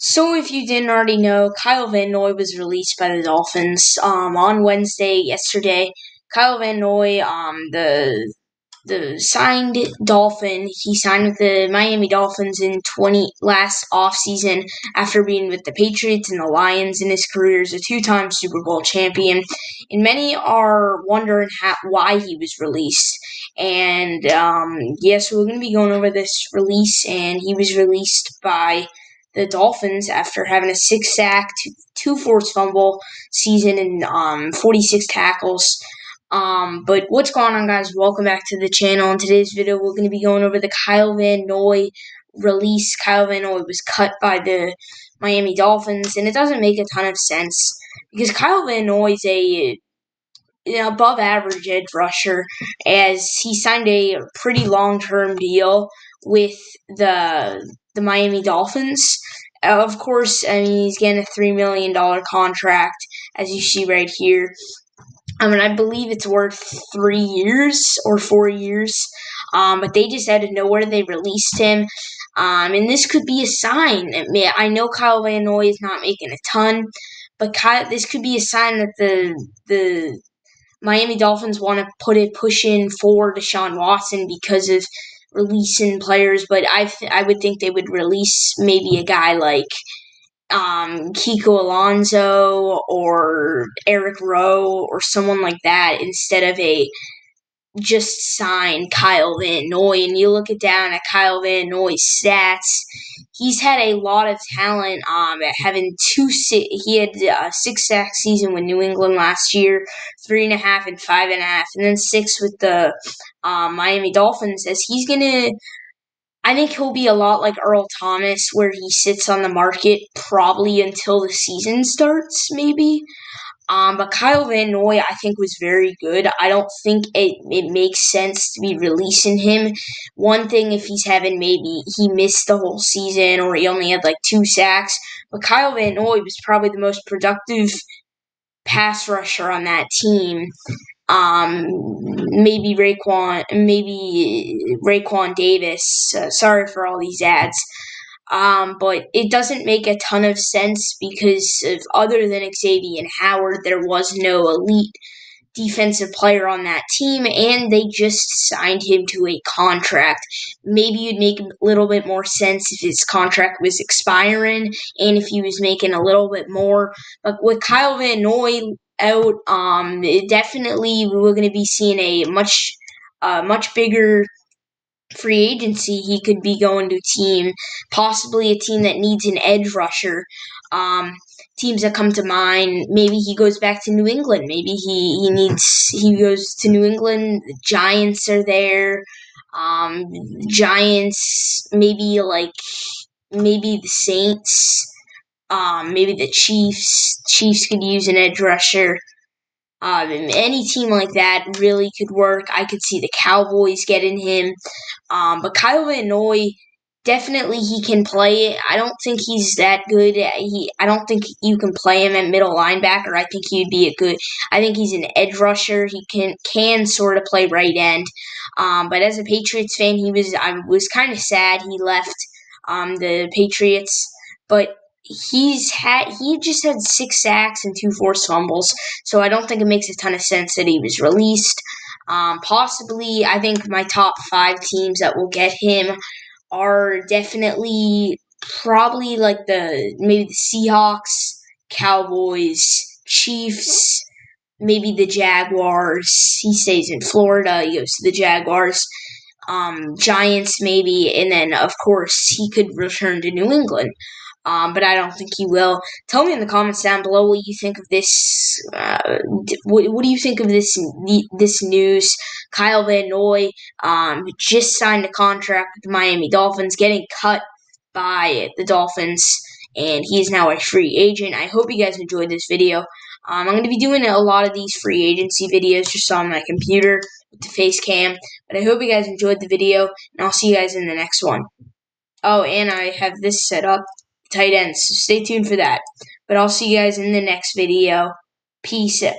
So, if you didn't already know, Kyle Van Noy was released by the Dolphins um, on Wednesday, yesterday. Kyle Van Noy, um, the the signed Dolphin, he signed with the Miami Dolphins in twenty last offseason after being with the Patriots and the Lions in his career as a two-time Super Bowl champion. And many are wondering how, why he was released. And um, yes, we're going to be going over this release, and he was released by the Dolphins after having a six sack, two, two forced fumble season, and um, 46 tackles. Um, but what's going on, guys? Welcome back to the channel. In today's video, we're going to be going over the Kyle Van Noy release. Kyle Van Noy was cut by the Miami Dolphins, and it doesn't make a ton of sense because Kyle Van Noy is a above average edge rusher as he signed a pretty long term deal with the the Miami Dolphins. Uh, of course, I mean he's getting a three million dollar contract, as you see right here. I mean, I believe it's worth three years or four years. Um, but they just out of nowhere they released him. Um, and this could be a sign. I know Kyle Van Noy is not making a ton, but Kyle, this could be a sign that the the Miami Dolphins want to put it push in for Deshaun Watson because of releasing players, but I th- I would think they would release maybe a guy like um, Kiko Alonso or Eric Rowe or someone like that instead of a just sign Kyle Van Noy. And you look it down at Kyle Van Noy's stats, he's had a lot of talent. Um, having two, he had a six sack season with New England last year, three and a half and five and a half, and then six with the um, Miami Dolphins. As he's gonna, I think he'll be a lot like Earl Thomas, where he sits on the market probably until the season starts, maybe. Um, but Kyle Van Noy, I think, was very good. I don't think it, it makes sense to be releasing him. One thing, if he's having maybe he missed the whole season or he only had like two sacks, but Kyle Van Noy was probably the most productive pass rusher on that team. Um, maybe Raekwon, maybe Raekwon Davis. Uh, sorry for all these ads. Um, but it doesn't make a ton of sense because of other than Xavien Howard, there was no elite defensive player on that team, and they just signed him to a contract. Maybe it'd make a little bit more sense if his contract was expiring and if he was making a little bit more. But with Kyle Van Noy out, um, definitely we're going to be seeing a much, uh, much bigger free agency, he could be going to a team, possibly a team that needs an edge rusher. Um, teams that come to mind, maybe he goes back to New England. Maybe he, he needs he goes to New England. The Giants are there. Um, Giants, maybe like maybe the Saints. Um, maybe the Chiefs. Chiefs could use an edge rusher. Um, any team like that really could work. I could see the Cowboys getting him. Um, but Kyle Van Noy, definitely he can play. I don't think he's that good. He, I don't think you can play him at middle linebacker. I think he'd be a good. I think he's an edge rusher. He can can sort of play right end. Um, but as a Patriots fan, he was I was kind of sad he left um, the Patriots. But he's had he just had six sacks and two forced fumbles, so I don't think it makes a ton of sense that he was released. Um, possibly, I think my top five teams that will get him are definitely probably like the maybe the Seahawks, Cowboys, Chiefs, maybe the Jaguars. He stays in Florida. He goes to the Jaguars. Um, Giants, maybe, and then of course he could return to New England um, but I don't think he will. Tell me in the comments down below what you think of this. Uh, what, what, do you think of this this news? Kyle Van Noy um, just signed a contract with the Miami Dolphins, getting cut by the Dolphins, and he is now a free agent. I hope you guys enjoyed this video. Um, I'm going to be doing a lot of these free agency videos just on my computer with the face cam. But I hope you guys enjoyed the video, and I'll see you guys in the next one. Oh, and I have this set up tight ends. So stay tuned for that. But I'll see you guys in the next video. Peace out.